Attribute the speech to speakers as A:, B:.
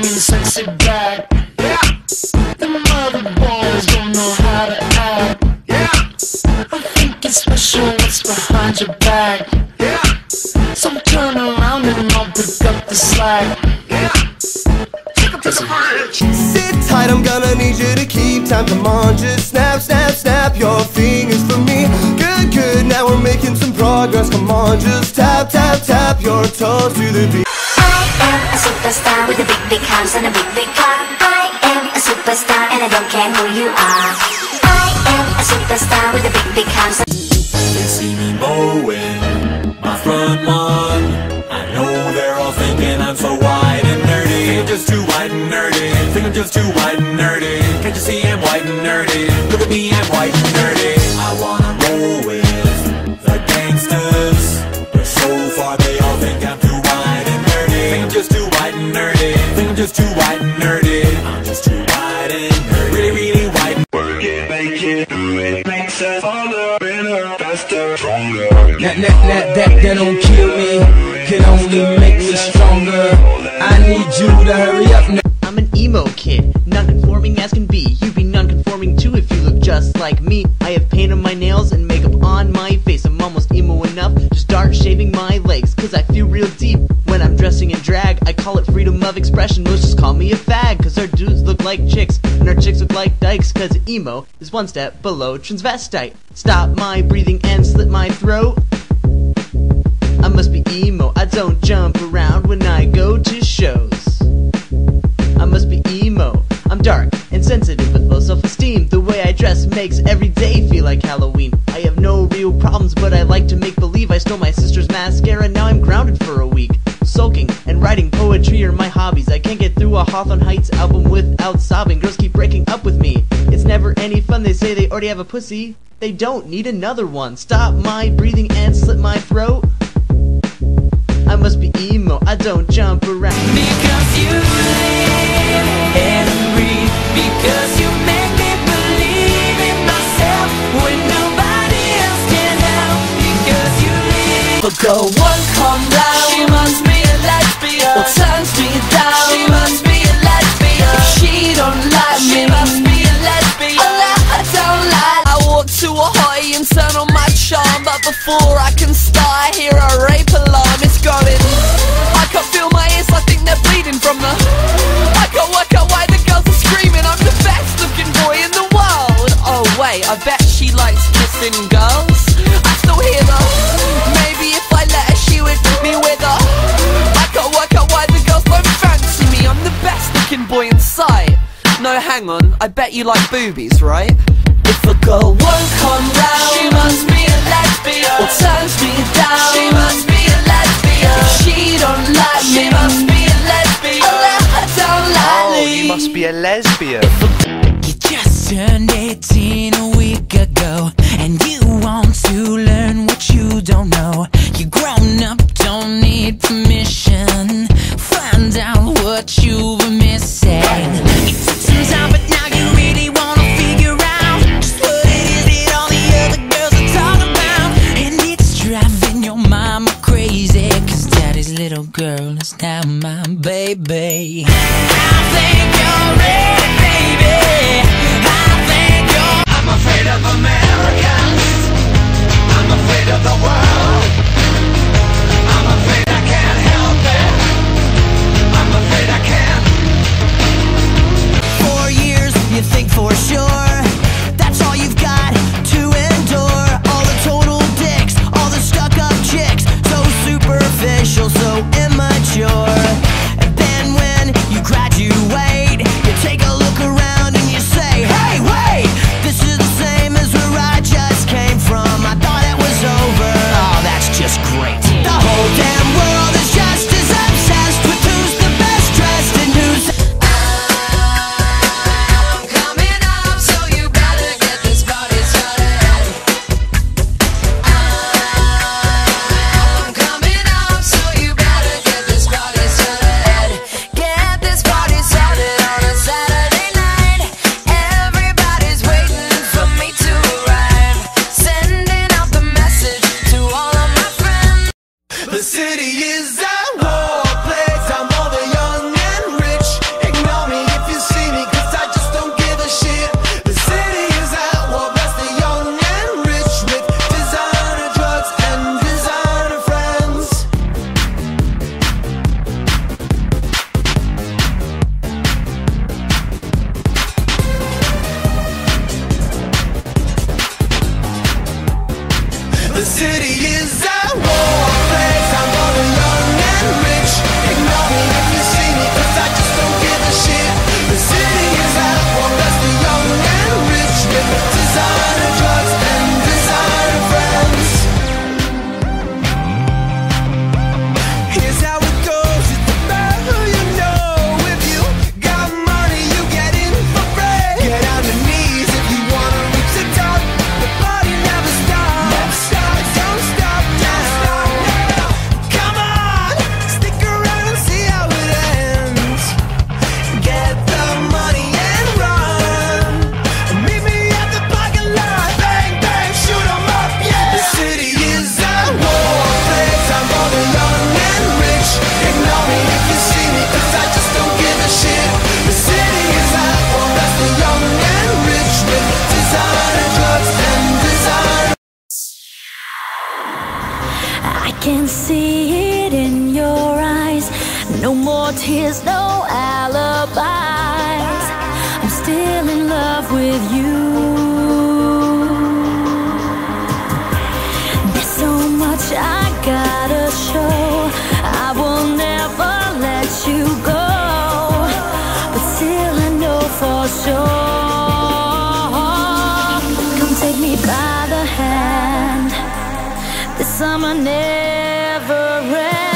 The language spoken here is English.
A: bringing sexy back. Yeah. The mother boys don't know how to act. Yeah. I think it's special what's behind your back. Yeah. So turn around and I'll pick up the slack. Yeah.
B: Sit tight, I'm gonna need you to keep time. Come on, just snap, snap, snap your fingers for me. Good, good, now we're making some progress. Come on, just tap, tap, tap your toes to the beat.
C: A superstar with a big, big house and a big, big car. I am a superstar and I don't care who you are. I am a superstar with a big, big house.
D: They see me mowing my front lawn. I know they're all thinking I'm so white and nerdy. Think I'm just too white and nerdy. Think I'm just too white and nerdy. Can't you see I'm white and nerdy? Look at me, I'm white and nerdy. Too
E: Drag. I call it freedom of expression. Most just call me a fag, cause our dudes look like chicks and our chicks look like dykes. Cause emo is one step below transvestite. Stop my breathing and slit my throat. I must be emo. I don't jump around when I go to shows. I must be emo. I'm dark and sensitive with low self-esteem. The way I dress makes every and writing poetry are my hobbies. I can't get through a Hawthorne Heights album without sobbing. Girls keep breaking up with me. It's never any fun. They say they already have a pussy. They don't need another one. Stop my breathing and slit my throat. I must be emo. I don't jump around.
F: Because you live and breathe. Because you make me hang on. I bet you like boobies, right? If a girl won't come round, she must be a lesbian. Or turns me down, she must be a lesbian. If she don't like me, she must be a lesbian. I don't like
G: Oh,
F: me.
G: you must be a lesbian.
F: Little girl is now my baby. I think you're ready, baby. I think you're. I'm afraid of Americans. I'm afraid of the world. The city is I can see it in your eyes. No
G: more tears, no alibis. I'm still in love with you. There's so much I gotta show. This summer never ends.